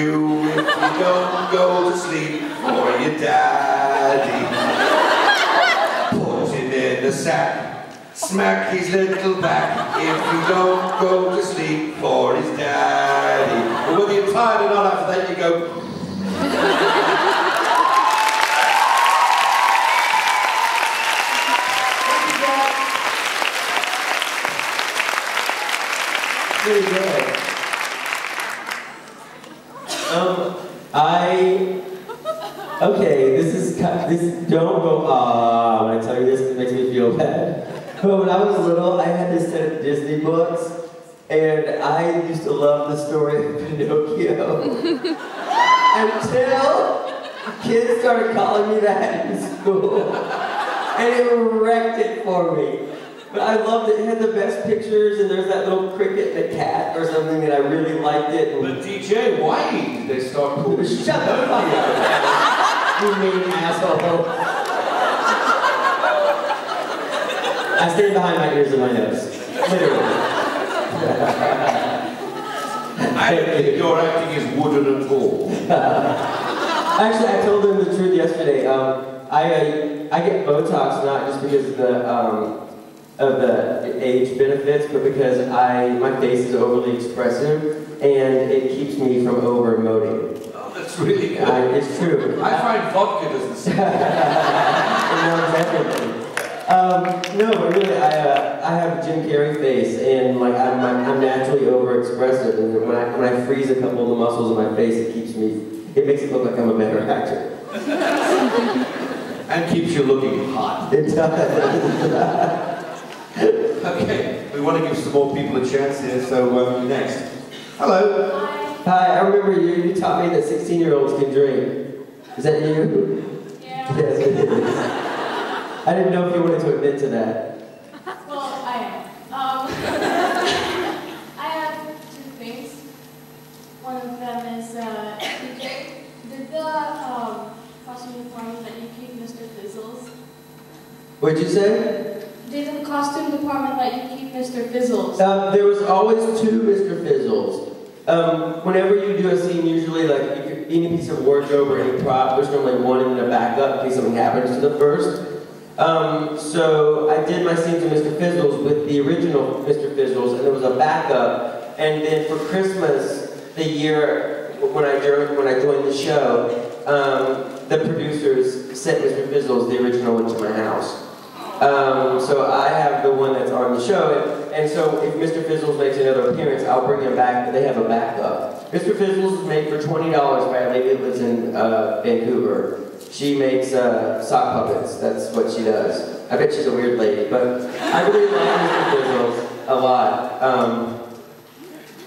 if you don't go to sleep for your daddy. Put him in the sack, smack his little back if you don't go to sleep for his daddy. But whether you're tired or not after that, you go. Pretty good. Um, I. Okay, this is this. Don't go. Ah, when I tell you this, it makes me feel bad. But when I was little, I had this set of Disney books, and I used to love the story of Pinocchio. Until kids started calling me that in school, and it wrecked it for me. But I loved it. It had the best pictures, and there's that little cricket and a cat or something, and I really liked it. But DJ, why did they start calling Shut the fuck up. You mean asshole. I stand behind my ears and my nose. Literally. I don't think your acting is wooden at all. Actually, I told them the truth yesterday. Um, I, uh, I get Botox not just because of the, um, of the age benefits, but because I, my face is overly expressive and it keeps me from over emoting. Oh, that's really good. I, it's true. I find vodka does the same. no, definitely. Um, no, but really, I, uh, I have a Jim Carrey face, and like I'm, I'm, I'm naturally overexpressive, and when I, when I freeze a couple of the muscles in my face, it keeps me, it makes it look like I'm a better actor. And keeps you looking hot. It does. Okay, we want to give some more people a chance here, so um, next. Hello. Hi, Hi, I remember you. You taught me that 16-year-olds can drink. Is that you? Yeah. Yes, it is. I didn't know if you wanted to admit to that. Well, I am. Um, I have two things. One of them is, uh, did the um, costume department let you keep Mr. Fizzles? What'd you say? Did the costume department let you keep Mr. Fizzles? Um, there was always two Mr. Fizzles. Um, whenever you do a scene, usually like if you're, any piece of wardrobe or any prop, there's normally one in a backup in case something happens to the first. Um, so I did my scenes with Mr. Fizzles with the original Mr. Fizzles, and there was a backup. And then for Christmas, the year when I joined, when I joined the show, um, the producers sent Mr. Fizzles, the original, into my house. Um, so I have the one that's on the show, and, and so if Mr. Fizzles makes another appearance, I'll bring him back, they have a backup. Mr. Fizzles is made for $20 by a lady that lives in uh, Vancouver. She makes uh, sock puppets, that's what she does. I bet she's a weird lady, but I really like Mr. Fizzles a lot. Um,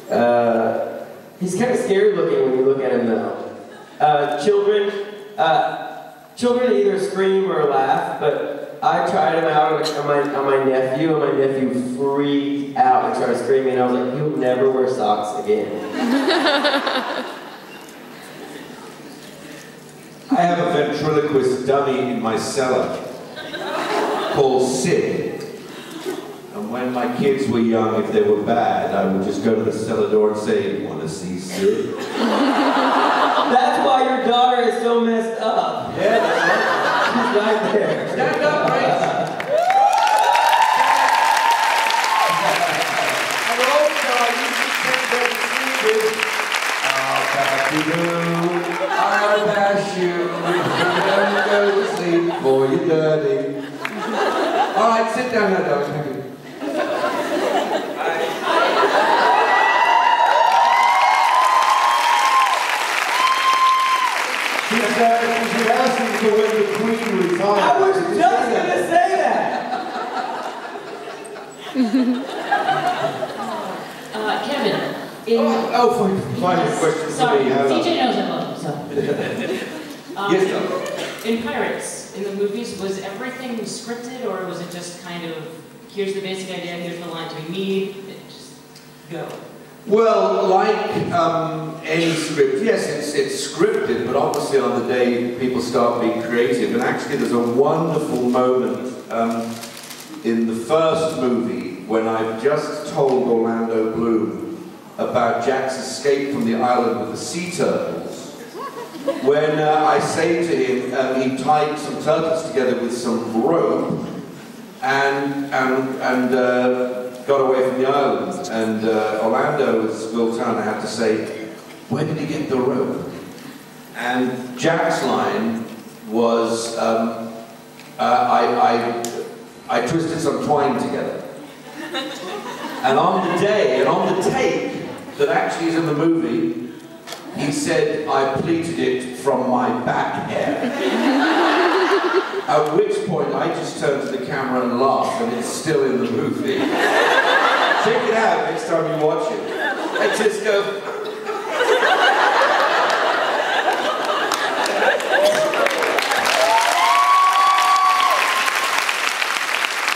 uh, he's kind of scary looking when you look at him though. Uh, children, uh, children either scream or laugh, but I tried him out on my, on my nephew, and my nephew freaked out and started screaming. I was like, you'll never wear socks again. I have a ventriloquist dummy in my cellar called Sid. And when my kids were young, if they were bad, I would just go to the cellar door and say, want to see Sid? That's why your daughter is so messed up. Yeah, right right. there. Stand up, Grace. And also, have to do. I'll pass you through, I'll pass you, don't go to sleep for you dirty. All right, sit down now, darling. Thank you. She's, uh, she's asking for when the Queen retires. I was just gonna say that. Uh, Kevin, in... Oh, oh fine, question Sorry, about- DJ knows I love him, so. Um, Yes, darling. In Pirates, in the movies, was everything scripted, or was it just kind of, here's the basic idea, here's the lines we need, and just go? Well, like um, any script, yes, it's, it's scripted, but obviously on the day people start being creative. And actually, there's a wonderful moment um, in the first movie when I've just told Orlando Bloom about Jack's escape from the island with the sea turtles when uh, I say to him, um, he tied some turtles together with some rope and, and, and uh, got away from the island. And uh, Orlando, as Will Turner, had to say, where did he get the rope? And Jack's line was, um, uh, I, I, I twisted some twine together. And on the day, and on the tape that actually is in the movie, he said, I pleated it from my back hair. At which point I just turned to the camera and laughed, and it's still in the movie. Check it out next time you watch it. I just go,